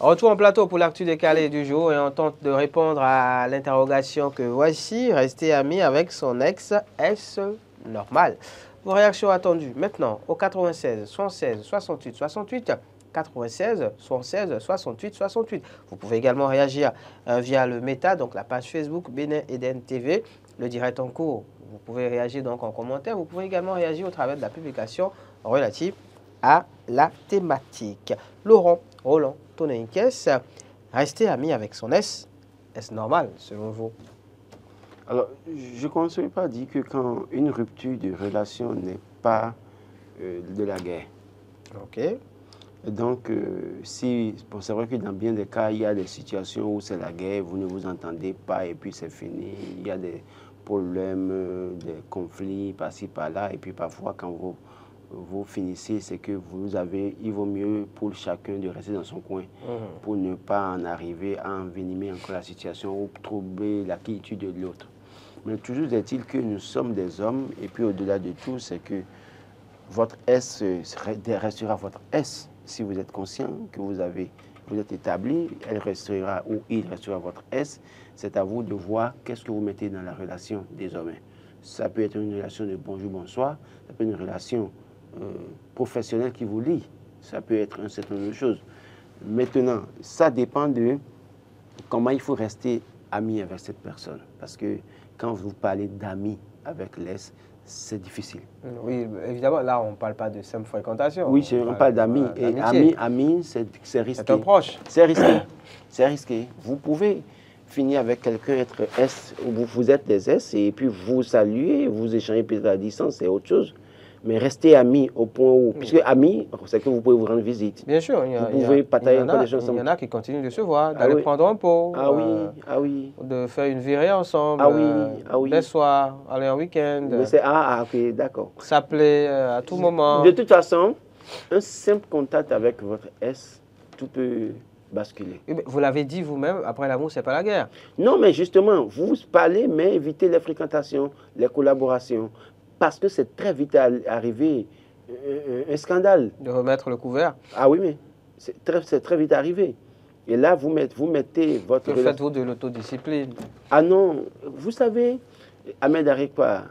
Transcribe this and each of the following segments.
Retour en plateau pour l'actu décalé du jour et on tente de répondre à l'interrogation que voici. Rester ami avec son ex, est-ce normal? Vos réactions attendues maintenant au 96 76 68 68 96 76 68 68. Vous pouvez également réagir euh, via le Meta, donc la page Facebook Bénin Eden TV, le direct en cours. Vous pouvez réagir donc en commentaire. Vous pouvez également réagir au travers de la publication relative à la thématique. Laurent Roland Tonenques, rester ami avec son S, est-ce normal selon vous? Alors, je ne conseille pas dire que quand une rupture de relation n'est pas euh, de la guerre. Ok. donc, euh, si, c'est vrai que dans bien des cas, il y a des situations où c'est la guerre, vous ne vous entendez pas et puis c'est fini. Il y a des problèmes, euh, des conflits par-ci, par-là. Et puis parfois, quand vous vous finissez, c'est que vous avez, il vaut mieux pour chacun de rester dans son coin Mhm. pour ne pas en arriver à envenimer encore la situation ou troubler la quiétude de l'autre. Mais toujours est-il que nous sommes des hommes et puis au-delà de tout, c'est que votre S restera votre S si vous êtes conscient que vous avez vous êtes établi, elle restera ou il restera votre S. C'est à vous de voir qu'est-ce que vous mettez dans la relation désormais. Ça peut être une relation de bonjour, bonsoir, ça peut être une relation euh, professionnelle qui vous lie, ça peut être un certain nombre de choses. Maintenant, ça dépend de comment il faut rester ami avec cette personne. Parce que quand vous parlez d'amis avec l'Est, c'est difficile. Oui, évidemment, là, on ne parle pas de simple fréquentation. Oui, c'est- on parle d'amis. euh, Et ami, ami, c'est risqué. C'est un proche. C'est risqué. C'est risqué. Vous pouvez finir avec quelqu'un, être S, ou vous, vous êtes des S, et puis vous saluez, vous échangez peut-être à distance, c'est autre chose. Mais rester amis au point où. Puisque ami, c'est que vous pouvez vous rendre visite. Bien sûr, il y, a, Vous pouvez partager en encore a- des choses il y en ensemble. a qui continuent de se voir, Ah d'aller oui. prendre un pot, Ah oui, euh, ah oui. de faire une virée ensemble, Ah oui, euh, ah oui. des soirs, aller en week-end, ah, ah, ok, d'accord. s'appeler euh, à tout moment. De toute façon, un simple contact avec votre S, tout peut basculer. Oui, mais Vous l'avez dit vous-même, après l'amour, c'est pas la guerre. Non, mais justement, vous parlez, mais évitez les fréquentations, les collaborations, parce que c'est très vite arrivé euh, un scandale. De remettre le couvert. Ah oui, mais c'est très, très vite arrivé. Et là, vous mettez, vous mettez votre... Que relation- faites-vous de l'autodiscipline? Ah non, vous savez, Ahmed Arekwa,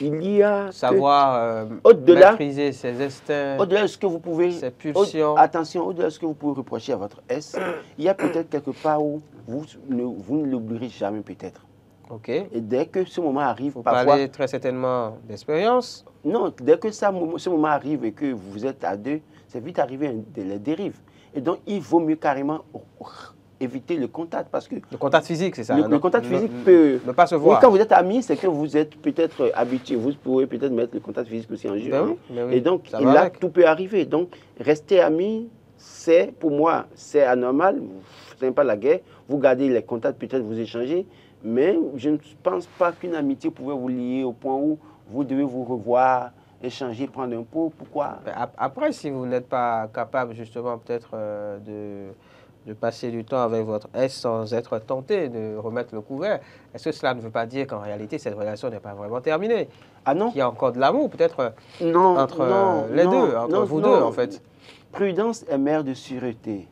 il y a... Savoir euh, Au-delà- maîtriser ses instincts, Au-delà de ce que vous pouvez... ses au- pulsions. attention, au-delà de ce que vous pouvez reprocher à votre S, il y a peut-être quelque part où vous ne, vous ne l'oublierez jamais peut-être. Ok. Et dès que ce moment arrive, Vous parfois... parlez très certainement d'expérience. Non, dès que ça, ce moment arrive et que vous êtes à deux, c'est vite arrivé hein, de les dérives. Et donc, il vaut mieux carrément éviter le contact parce que Le contact physique, c'est ça. le, non le contact physique ne- peut... Ne pas se voir. quand vous êtes amis, c'est que vous êtes peut-être habitué. Vous pouvez peut-être mettre le contact physique aussi en jeu. Ben hein. oui, ben oui, Et donc, et là, avec. tout peut arriver. Donc, rester amis, c'est, pour moi, c'est anormal. Ce n'est pas la guerre. Vous gardez les contacts, peut-être vous échangez. Mais je ne pense pas qu'une amitié pouvait vous lier au point où vous devez vous revoir, échanger, prendre un pot. Pourquoi? Ben, ap- Après, si vous n'êtes pas capable justement peut-être euh, de, de passer du temps avec votre S sans être tenté de remettre le couvert, est-ce que cela ne veut pas dire qu'en réalité cette relation n'est pas vraiment terminée? Ah non. Qu'il y a encore de l'amour peut-être euh, entre euh, non, les non, deux, entre non, vous deux en fait. Prudence est mère de sûreté.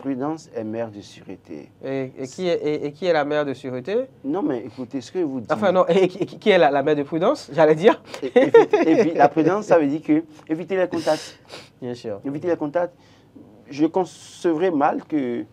Prudence est mère de sûreté. et qui est, et, et qui est la mère de sûreté? Non, mais écoutez, ce que vous dites... Enfin non, et qui, est la, la mère de prudence, j'allais dire? La prudence, ça veut dire que éviter les contacts. Bien sûr. Éviter les contacts. Je concevrais mal que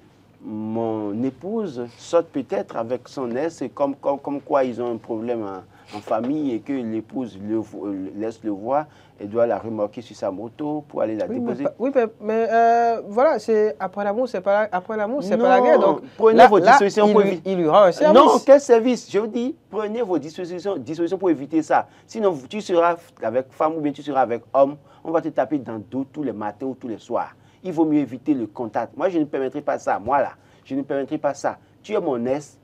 mon épouse sorte peut-être avec son ex, et comme, comme, comme quoi ils ont un problème en, en famille et que l'épouse le euh, laisse le voir et doit la remorquer sur sa moto pour aller la Oui, déposer. oui, mais, mais, euh, voilà, c'est après l'amour, c'est pas la, après l'amour, c'est pas la guerre. Donc prenez là, vos dispositions pour éviter- il lui rend un service. Non, quel service? Je vous dis, prenez vos dispositions, dispositions pour éviter ça. Sinon, tu seras avec femme ou bien tu seras avec homme, on va te taper dans le dos tous les matins ou tous les soirs. Il vaut mieux éviter le contact. Moi, je ne permettrai pas ça. Moi, là, je ne permettrai pas ça. Tu es mon ex,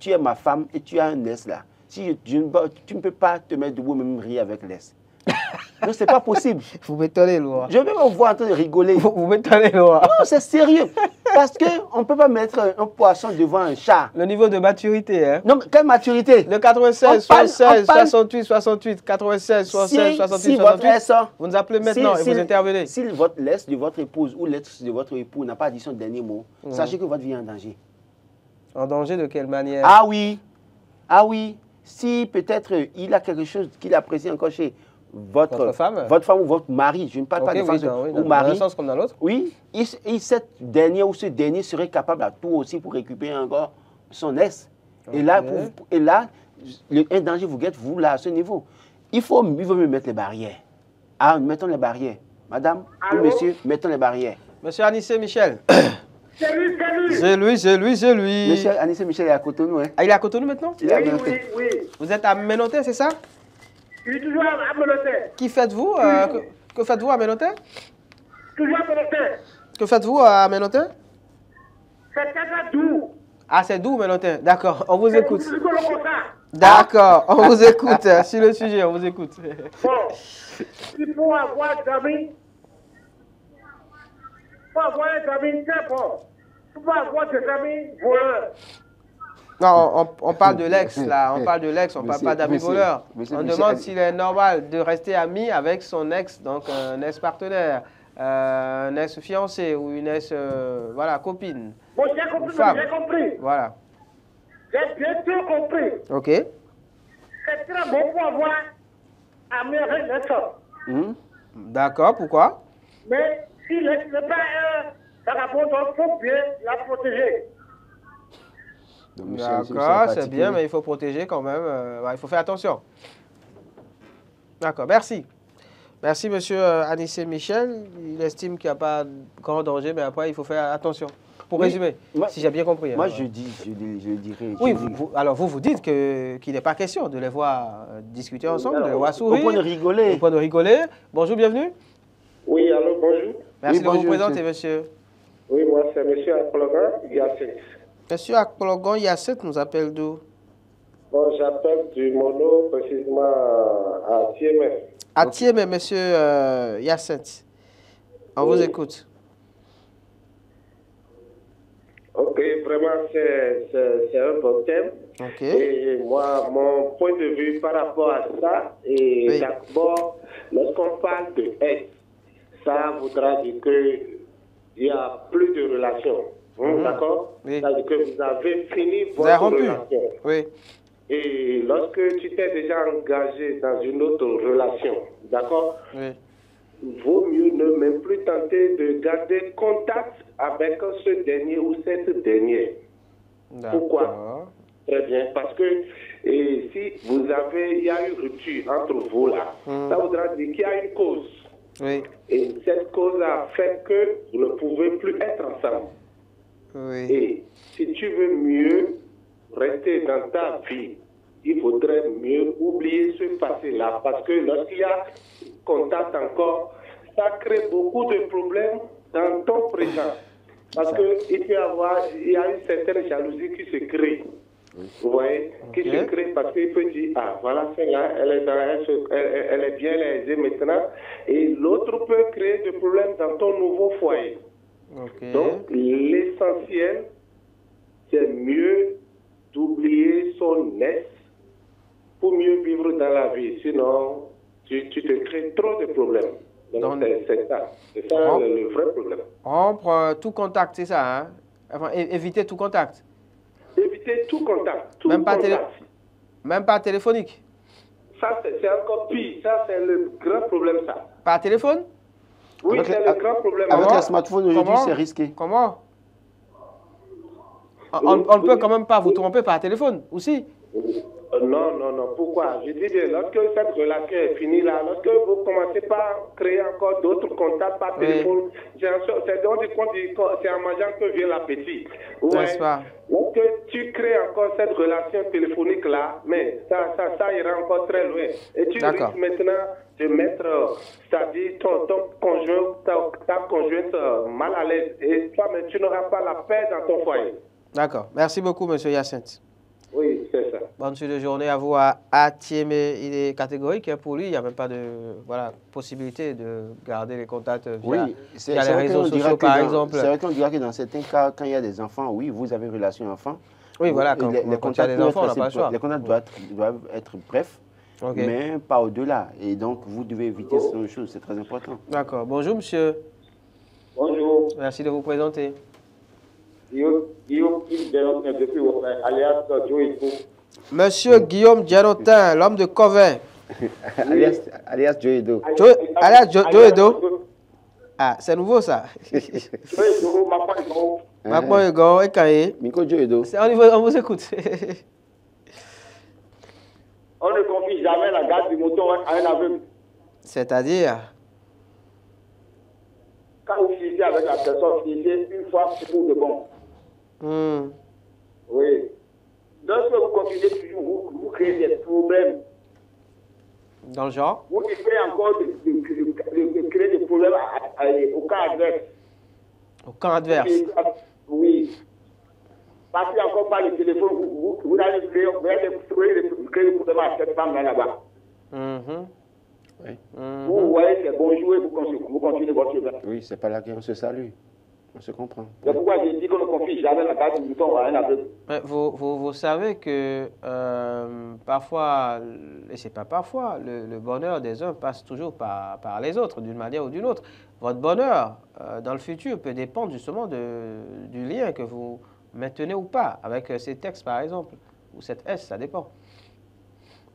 tu es ma femme et tu as un ex, là. Si je- tu ne peux pas te mettre debout et même rire avec l'ex. non, c'est pas possible. Vous m'étonnez, Laura. Je vais me voir en train de rigoler. Vous, vous m'étonnez, Laura. Non, c'est sérieux. Parce qu'on ne peut pas mettre un poisson devant un chat. Le niveau de maturité, hein Non, mais quelle maturité? Le 96, On parle- 76, on parle- 68, 68, 96, 76, Si- 68, si votre 68. S, Vous nous appelez maintenant si- et vous intervenez. Si votre l'ex de votre épouse ou l'ex de votre époux n'a pas dit son dernier mot, Mhm. sachez que votre vie est en danger. En danger de quelle manière? Ah oui, ah oui. Si peut-être il a quelque chose qu'il apprécie encore chez votre, Votre femme votre femme ou votre mari, je ne parle pas de oui, femme oui, ou dans- dans mari, un sens comme dans l'autre. oui, et, et cette dernière ou ce dernier serait capable à tout aussi pour récupérer encore son ex. Et là, pour- et là le, un danger vous guette, vous, là, à ce niveau. Il faut, il vaut mieux mettre les barrières. Ah, mettons les barrières. Madame ou monsieur, mettons les barrières. Monsieur Anissé Michel. C'est lui, c'est lui. C'est lui, c'est lui, c'est lui. Monsieur Anissé Michel est à nous. Hein. Ah, il est à Cotonou maintenant? Il est à Oui, côté. oui, oui. Vous êtes à Ménoté, c'est ça? Je suis toujours à Melotin. Qui faites-vous euh, que, que faites-vous à Ménoté Toujours à Melotin. Que faites-vous à Ménoté C'est Tata Dou. Ah, c'est d'où Ménoté D'accord, on vous écoute. D'accord, on vous écoute euh, sur le sujet, on vous écoute. Bon. Il faut avoir des faut avoir des amis très forts. Il faut avoir des amis voleurs. Non, on, on parle de l'ex là, on parle de l'ex, on parle Monsieur- pas d'amis voleurs. monsieur- On demande s'il est normal de rester ami avec son ex, donc un ex-partenaire, euh, un ex-fiancé ou une ex, euh, voilà, copine. Bon, j'ai compris, j'ai compris. Voilà. J'ai bien sûr compris. Ok. C'est très bon pour avoir ami avec les hommes. Hum? D'accord, pourquoi? Mais si le n'est pas un vagabond, faut bien la protéger. D'accord, c'est bien, mais il faut protéger quand même. euh, il faut faire attention. D'accord, merci. Merci, monsieur euh, Anissé Michel. Il estime qu'il n'y a pas de grand danger, mais après, il faut faire attention. Pour Oui, résumer, moi- si j'ai bien compris. Moi, hein. je dis, je, dis- je dirais. Oui, je vous- dis- vous- alors vous vous dites que- qu'il n'est pas question de les voir euh, discuter ensemble, de les Alors, voir Au sourire, point de rigoler. au point de rigoler. Bonjour, bienvenue. Oui, allô, bonjour. Merci Oui, de vous bonjour, présenter, monsieur. Oui, moi, c'est M. Akologan, Yacine. Monsieur Akpologon Yasset nous appelle d'où? Bon, j'appelle du mono, précisément à TMF. À Thiers, mais monsieur euh, Yasset. On vous écoute. Ok, vraiment, c'est un bon thème. Ok. Et moi, mon point de vue par rapport à ça, et Oui. d'abord, lorsqu'on parle de haine, ça voudra dire qu'il n'y a plus de relation. Mhm. D'accord Oui. C'est-à-dire que vous avez fini Vous votre rompu. relation. Oui. Et lorsque tu t'es déjà engagé dans une autre relation, d'accord Oui. vaut mieux ne même plus tenter de garder contact avec ce dernier ou cette dernière. Pourquoi. Très bien, parce que et si vous avez, il y a eu rupture entre vous là, Hmm. ça voudra dire qu'il y a une cause. Oui. Et cette cause a fait que vous ne pouvez plus être ensemble. Oui. Et si tu veux mieux rester dans ta vie, il faudrait mieux oublier ce passé-là. Parce que lorsqu'il y a contact encore, ça crée beaucoup de problèmes dans ton présent. Parce qu'il peut y avoir, il y a une certaine jalousie qui se crée. Vous voyez, qui Ok. se crée parce qu'il peut dire, ah voilà, celle-là, elle elle, elle- est bien aisée maintenant. Et l'autre peut créer des problèmes dans ton nouveau foyer. Donc, l'essentiel, c'est mieux d'oublier son ex pour mieux vivre dans la vie. Sinon, tu, tu te crées trop de problèmes. Donc, c'est ça. C'est ça le, le vrai problème. Rompre tout contact, c'est ça, hein Enfin, éviter tout contact. Éviter tout contact. Tout Même pas contact. Même pas téléphonique. Ça, c'est encore pire. Ça, c'est le grand problème, ça. Par téléphone? Oui, Avec c'est le- le grand problème. Avec Comment? les smartphones aujourd'hui, c'est risqué. Comment? On, ne peut quand même pas vous tromper par téléphone, aussi Non, non, non. Pourquoi? Je dis bien, lorsque cette relation est finie là, lorsque vous commencez pas à créer encore d'autres contacts par Oui. téléphone, c'est donc du compte, c'est en mangeant que vient l'appétit. Ouais. Pas? Lorsque tu crées encore cette relation téléphonique là, mais ça, ça, ça ira encore très loin. Et tu risques maintenant de mettre, euh, c'est-à-dire ton, ton conjoint, ta, ta conjointe euh, mal à l'aise. Et toi, mais tu n'auras pas la paix dans ton foyer. D'accord. Merci beaucoup, monsieur Yacinthe. Oui, c'est ça. Bonne suite de journée à vous à Atiémé. Il est catégorique hein, pour lui. Il n'y a même pas de voilà, possibilité de garder les contacts via, Oui, c'est via les c'est vrai réseaux sociaux, que par dans- exemple. C'est vrai qu'on dira que dans certains cas, quand il y a des enfants, oui, vous avez une relation enfant. Oui, voilà, Les- quand, les, quand il y a contacts des enfants, on n'a pas le choix. Les contacts doivent être, doivent être brefs, mais pas au-delà. Et donc, vous devez éviter ce genre de choses, c'est très important. D'accord. Bonjour, monsieur. Bonjour, Merci de vous présenter. Guillaume, depuis alias. Monsieur Guillaume Dianotin, l'homme de Covin. alias, alias Joe Edo. Joe- alias Jo-. Ah, c'est nouveau ça. Joe Ito, ma femme, non. Macron Egon et Kaye. Miko Joe Edo. C'est- On, on vous écoute. On ne confie jamais la garde du mouton à un aveugle. C'est-à-dire? Quand vous finissez avec la personne, finissez une fois pour de bon. Hmm, Oui. Lorsque vous continuez toujours, vous, vous créez des problèmes. dans le genre Vous essayez encore de, de- de- de- de créer des problèmes à- à- au cas adverse. au camp adverse. Oui. Passez encore par le téléphone, vous, vous, vous allez créer, vous allez créer des créer des problèmes à cette femme-là là-bas. Mhm, Oui, mhm. Vous voyez c'est bonjour et vous continuez, vous continuez votre chemin. oui c'est pas là qu'on se salue. On se comprend. C'est pourquoi j'ai dit qu'on ne confie jamais la garde du mouton à un aveugle. Vous, vous, vous savez que euh, parfois, et c'est pas parfois, le, le bonheur des uns passe toujours par, par les autres, d'une manière ou d'une autre. Votre bonheur euh, dans le futur peut dépendre justement de, du lien que vous maintenez ou pas avec euh, ces textes, par exemple, ou cette S, ça dépend.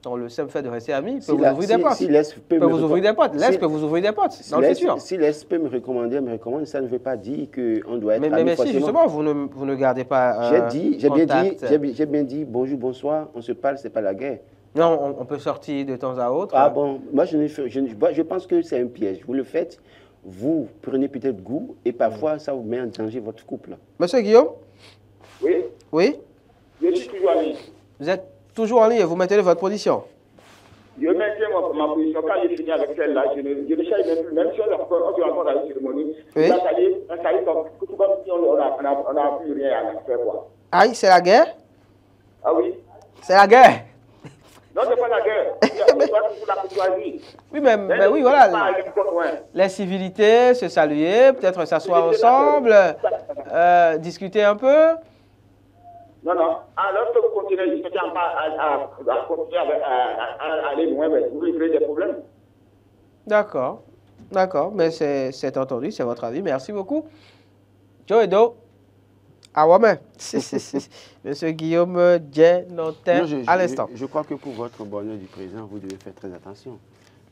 Donc le simple fait de rester ami peut Si vous la- ouvrir si- des portes. si l'Est peut peut vous ouvrir des portes. L'Est si- peut vous ouvrir des portes dans le futur. Si l'Est peut me recommander, me recommande, ça ne veut pas dire qu'on doit être Mais, mais, amis mais si justement vous ne, vous ne gardez pas J'ai euh, dit, j'ai bien dit, contact. j'ai bien- bien dit bonjour, bonsoir, on se parle, c'est pas la guerre. Non, on, on peut sortir de temps à autre. Ah bon, moi je, ne fais- je, je pense que c'est un piège. Vous le faites, vous prenez peut-être goût et parfois ça vous met en danger votre couple. Monsieur Guillaume? Oui, Oui? Je suis toujours ligne. Vous êtes toujours en ligne vous maintenez votre position Je maintiens ma, ma position. Quand j'ai fini avec celle-là, je ne, je ne cherche même plus. Même si on se rencontre à une cérémonie, Oui. là, ça y est, salut comme, tout comme si on n'a plus rien à faire. Quoi. Aïe, c'est la guerre? Ah oui C'est la guerre? Non, c'est pas la guerre. La. Oui, mais, mais oui, voilà. Les civilités, se saluer, peut-être s'asseoir ensemble, euh, discuter un peu. Non, non. Alors que vous continuez, je tiens pas à, à, à continuer avec- à, à- à aller loin, mais vous créez des problèmes. D'accord. D'accord, mais c'est entendu, c'est votre avis. Merci beaucoup. Joe Edo. Ah ouais, mais. Monsieur Guillaume Djenotin, à l'instant. je- je crois que pour votre bonheur du présent, vous devez faire très attention.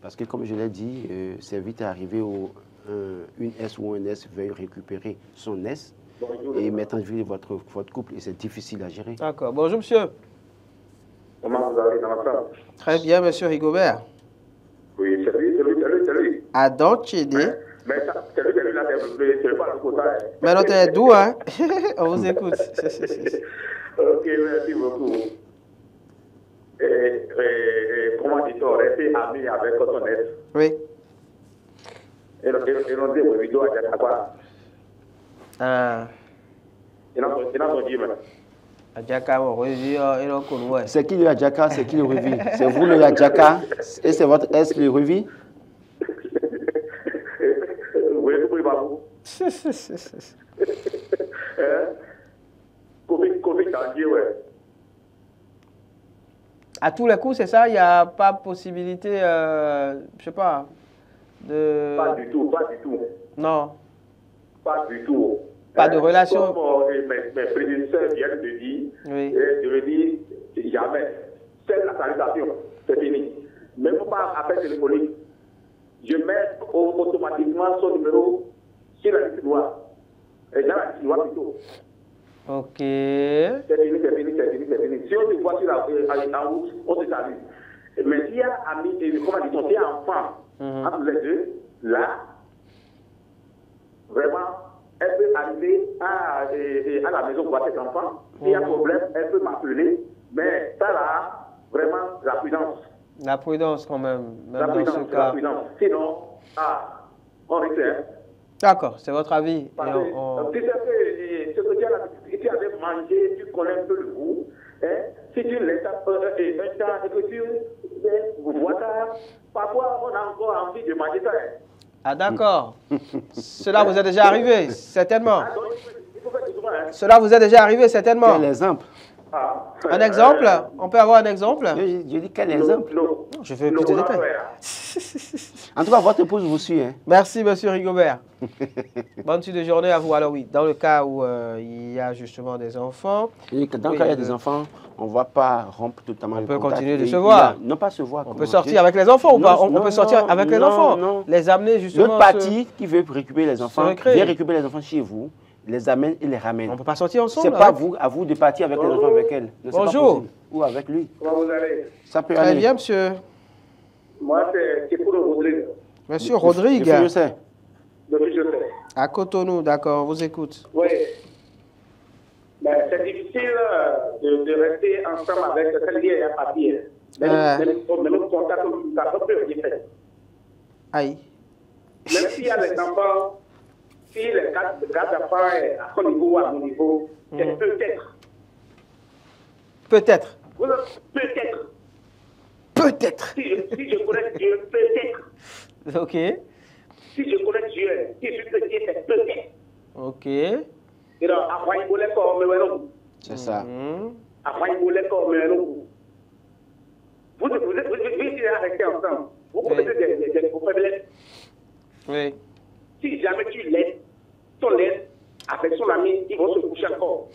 Parce que comme je l'ai dit, euh, c'est vite arrivé où un- une S ou un S veuille récupérer son S. et en jeu votre, votre couple et c'est difficile à gérer. D'accord. Bonjour, monsieur. Comment vous allez dans la salle Très bien, monsieur Rigobert. Oui, c'est lui, c'est lui, c'est lui, c'est lui. Adam Chidi. Mais c'est lui, c'est lui, là, c'est c'est pas le quota. hein. Mais non, t'es doux, hein On vous écoute. Ok, merci beaucoup. Et, et, et comment dit-on, rester ami avec son ex. Oui. Et non, dire, oui, doit être quoi. C'est qui le Yadjaka, c'est qui le revit C'est vous le Yadjaka et c'est votre S le dit, ouais. À tous les coups, c'est ça? Il n'y a pas possibilité, euh, je sais pas, de... Pas du tout, pas du tout. Non. Pas du tout. Pas de Hein, relation. Comme euh, mes, mes prédécesseurs viennent de dire, Oui. et je le dis jamais. C'est la salutation, c'est fini. Même pas appel téléphonique. Je mets au- automatiquement son numéro sur la liste noire. Et dans la liste noire plutôt. Ok. C'est fini, c'est fini, c'est fini, c'est fini. Si on se voit sur la, euh, route, on se salue. Mais s'il y a ami, et comment dit-on, s'il y a enfant Mhm. entre les deux, là, vraiment, elle peut arriver à, à la maison voir cet enfant. S'il y a Mhm. problème, elle peut m'appeler. Mais ça là, vraiment, la prudence. La prudence quand même, La même dans ce prudence, la cas. prudence. Sinon, ah, on risque. D'accord, c'est votre avis. Parce que on- on- tu sais que euh, ce que tu as l'habitude, tu avais mangé, tu connais un peu le goût. hein, si tu laisses un temps et que tu vois ça, parfois on a encore envie de manger ça. hein. Ah, d'accord. Cela vous est déjà arrivé, certainement. Cela vous est déjà arrivé, certainement. Quel exemple? Ah. Un exemple? On peut avoir un exemple? Je, je dis quel exemple? Non. Je veux plus de détails. En tout cas, votre épouse vous suit. Hein. Merci, monsieur Rigobert. Bonne suite de journée à vous. Alors oui, dans le cas où euh, il y a justement des enfants, Et que dans Oui, le cas où il y a euh, des enfants, on ne va pas rompre totalement on le peut contact. continuer de se voir. a- Non pas se voir. on peut sortir avec les enfants ou pas? On on non, peut sortir non, avec les enfants non. Les amener justement... L'autre se- partie qui veut récupérer les enfants, vient récupérer les enfants chez vous, les amène et les ramène. On peut pas sortir ensemble C'est pas vous, à vous de partir avec les enfants avec elle. Pas Bonjour. Ou avec lui. Comment vous allez? Ça peut Très aller. bien, monsieur. Moi, c'est pour Rodrigue. Monsieur Rodrigue, je sais. Depuis je sais. à Cotonou, d'accord, on vous écoute. Oui. Ben, c'est difficile euh, de, de rester ensemble avec quelqu'un qui est un papier. Même, Euh. même, même contact, ça ne peut rien faire. Aïe. Même s'il y a des enfants, si les quatre, quatre enfants est à son niveau ou à mon niveau, c'est Mhm. peut-être. Peut-être. Peut-être. Peut-être. Si je, si je connais Dieu, peut-être. Ok. Si je connais Dieu, si je c'est peut-être. Ok. C'est ça. Mhm. Après, il faut les corps, mais non. Vous, vous, vous, vous, vous, vous rester ensemble. Vous connaissez des, faiblesses. Oui. Si jamais tu l'aides, ton l'aide, avec son ami, ils vont se coucher encore.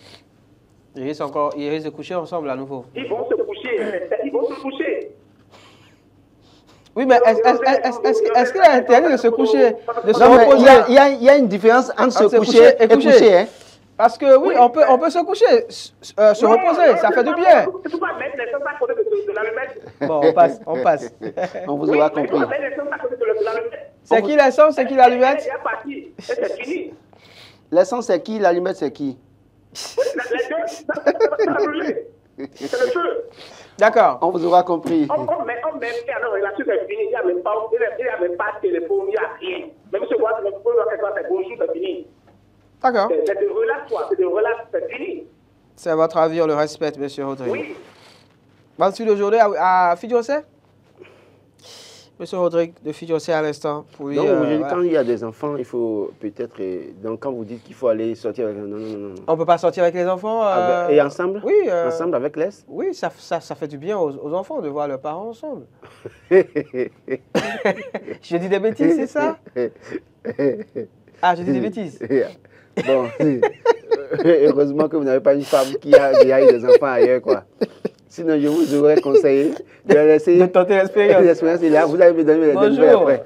Ils risquent encore, ils risquent de coucher ensemble à nouveau. Ils vont se coucher. Ils vont se coucher. Oui, mais est-ce est-ce qu'il a intérêt de se coucher, de se Non, reposer? y, a, il y a- il y a une différence entre Entre se coucher et coucher. hein. Parce que oui, on peut, on peut se coucher, euh, se reposer, ça fait du bien. Bon, on passe, on passe. On vous aura compris. C'est qui l'essence, c'est qui l'allumette? Est. L'essence, c'est qui L'allumette, c'est qui? C'est le feu. D'accord. On vous aura compris. On, on met, on met, et alors, relation c'est fini. Il n'y a même pas, il y a- il y a même pas de téléphone, il n'y a rien. Même si le feu, c'est bonjour, c'est fini. D'accord. C'est c'est de relax, quoi. C'est de relax, c'est fini. C'est votre avis, on le respecte, monsieur Rodrigue. Oui. Bonne suite journée à, à Fidjosé Monsieur Rodrigue de Fidjosé à l'instant. Pour Donc, euh, quand il y a des enfants, il faut peut-être. euh, Donc, quand vous dites qu'il faut aller sortir avec. Non, non, non. non. On peut pas sortir avec les enfants euh, Avec- Et ensemble? Oui, euh, Ensemble avec les? oui ça, ça, ça fait du bien aux, aux enfants de voir leurs parents ensemble. Je dis des bêtises, c'est ça? Ah, je dis des bêtises. Bon, heureusement que vous n'avez pas une femme qui a déjà eu des enfants ailleurs, quoi. Sinon, je vous aurais conseillé de laisser De tenter l'expérience. l'expérience. et là, vous allez me donner les nouvelles après.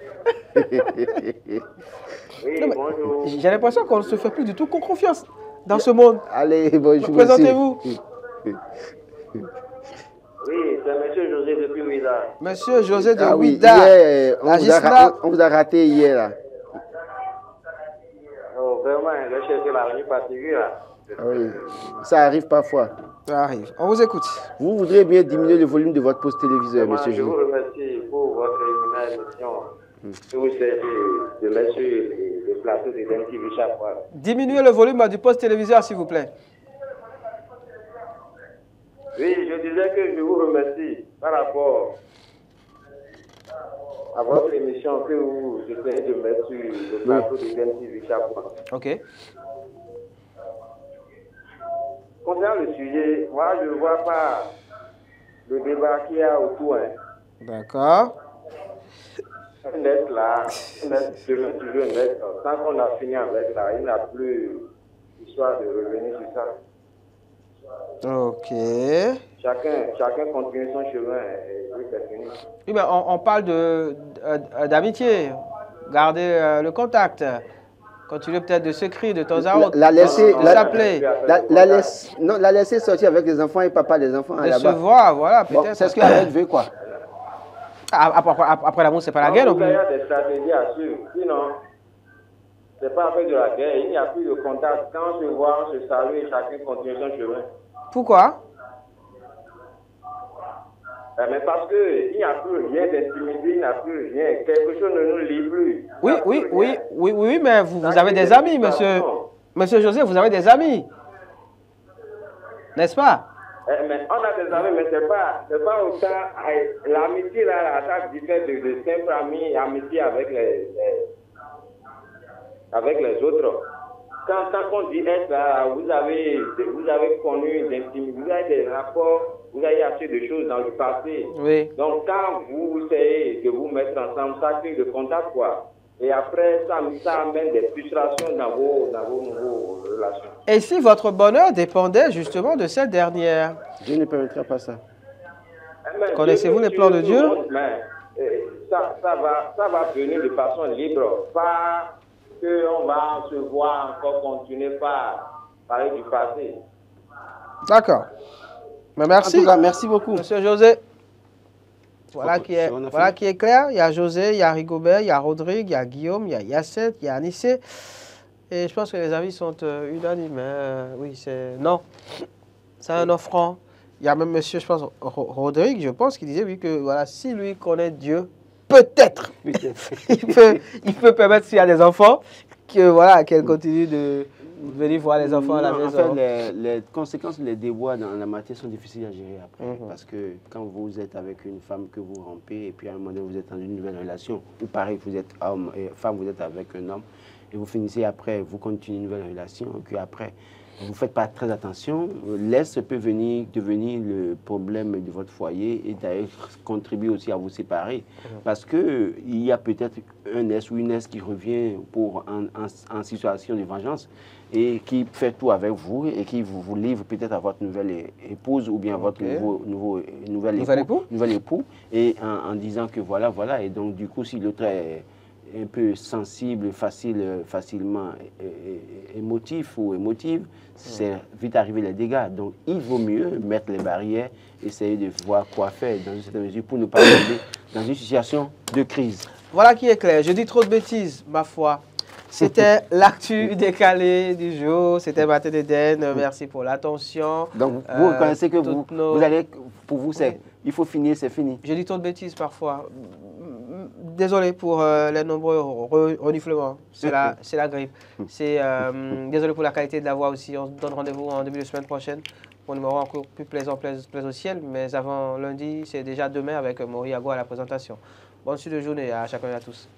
Oui, bonjour. J'ai l'impression qu'on ne se fait plus du tout confiance dans ce monde. Allez, bonjour. Présentez-vous. monsieur. Oui, c'est M. José depuis Ouida. Monsieur José de Ah oui, Ouida. hier, on, La vous a, on vous a raté hier, là. Oh, vraiment, je cherche la rue particulière. Ah oui, ça arrive parfois. Ça arrive. On vous écoute. Vous voudrez bien diminuer le volume de votre poste téléviseur, Moi, monsieur je vous remercie pour votre émission. Que vous servez de mettre sur le plateau de l'NTV chaque fois. Diminuez le volume du poste téléviseur, s'il vous plaît. Oui, je disais que je vous remercie par rapport à votre émission que vous essayez de mettre sur le plateau de l'NTV chaque fois. OK. Concernant le sujet, moi, je ne vois pas le débat qu'il y a autour. Hein. D'accord. Un être là, un être devient toujours un être. Tant qu'on a fini avec ça, il n'y a plus l'histoire de revenir sur ça. OK. Chacun, chacun continue son chemin et oui, c'est fini. Oui, mais on, on parle de- euh, d'amitié. Garder euh, le contact. Continuer peut-être de s'écrire de temps à autre. la laisser, de la, s'appeler. la, la laisse- non, la laisser sortir avec les enfants et papa des enfants De se voir, voilà, Bon, peut-être. c'est ce qu'elle veut, quoi. Ah, Après, après- après l'amour, c'est pas la guerre non Il plus. y a des stratégies à suivre. Sinon, c'est pas avec de la guerre. Il n'y a plus de contact. Quand on se voit, on se salue et chacun continue son chemin. Pourquoi? Mais parce qu'il n'y a plus rien d'intimidé, il n'y a plus rien. Quelque chose ne nous lie plus. Oui, oui, plus oui, oui, oui, oui, mais vous, vous avez des amis, monsieur. Monsieur José, vous avez des amis. N'est-ce pas? Eh, mais on a des amis, mais c'est pas, c'est pas autant. eh, L'amitié, là, ça diffère de, de simple ami, amitié avec les, les- avec les autres. Quand, quand on dit être là, vous avez, vous avez connu d'intimité, vous avez des rapports, vous avez assez de choses dans le passé. Oui. Donc, quand vous essayez de vous mettre ensemble, ça crée de contact, quoi. Et après, ça, ça amène des frustrations dans vos, dans vos nouveaux relations. Et si votre bonheur dépendait justement de cette dernière? Dieu ne permettra pas ça. Mais Connaissez-vous Dieu les plans de Dieu? tout le monde, mais, euh, ça, ça, va, ça va venir de façon libre. Pas qu'on va se voir encore continuer par parler du passé. D'accord. Mais En merci. tout cas, merci beaucoup. Monsieur José. Voilà qui, est, voilà qui est clair. Il y a José, il y a Rigobert, il y a Rodrigue, il y a Guillaume, il y a Yasset, il y a Anissé. Et je pense que les avis sont euh, unanimes. hein. Euh, oui, c'est non. C'est un offrant. Il y a même monsieur, je pense, Ro- Rodrigue, je pense, qui disait oui que voilà, si lui connaît Dieu, peut-être il peut, il peut permettre s'il y a des enfants que voilà qu'elle continue de venir voir les enfants à la maison. En fait, les, les conséquences, les débois dans la matière sont difficiles à gérer après. Mhm. Parce que quand vous êtes avec une femme que vous rompez, et puis à un moment donné, vous êtes dans une nouvelle relation, ou pareil, vous êtes homme et femme, vous êtes avec un homme, et vous finissez après, vous continuez une nouvelle relation, et puis après, vous ne faites pas très attention, l'Est peut venir devenir le problème de votre foyer et d'ailleurs contribuer aussi à vous séparer. Parce qu'il y a peut-être un Est ou une Est qui revient pour en, en- en situation de vengeance et qui fait tout avec vous et qui vous, vous livre peut-être à votre nouvelle épouse ou bien à votre nouveau, nouveau, nouvel, Nouvel époux, époux. nouvel époux et en, en disant que voilà, voilà. Et donc, du coup, si l'autre est un peu sensible, facile, facilement émotif ou émotive, c'est vite arrivé les dégâts. Donc, il vaut mieux mettre les barrières, essayer de voir quoi faire dans une certaine mesure pour ne pas tomber dans une situation de crise. Voilà qui est clair. Je dis trop de bêtises, ma foi. C'était l'actu décalée du jour. C'était Matin d'Éden. Merci pour l'attention. Donc, vous Euh, reconnaissez que vous, nos- vous allez, pour vous, c'est, Oui. il faut finir, c'est fini. Je dis trop de bêtises parfois. Désolé pour euh, les nombreux re- reniflements. C'est la, la grippe. C'est, euh, désolé pour la qualité de la voix aussi. On se donne rendez-vous en début de semaine prochaine pour un numéro encore plus plaisant, plaise, plaise au ciel. Mais avant lundi, c'est déjà demain avec Maury Agua à la présentation. Bonne suite de journée à chacun et à tous.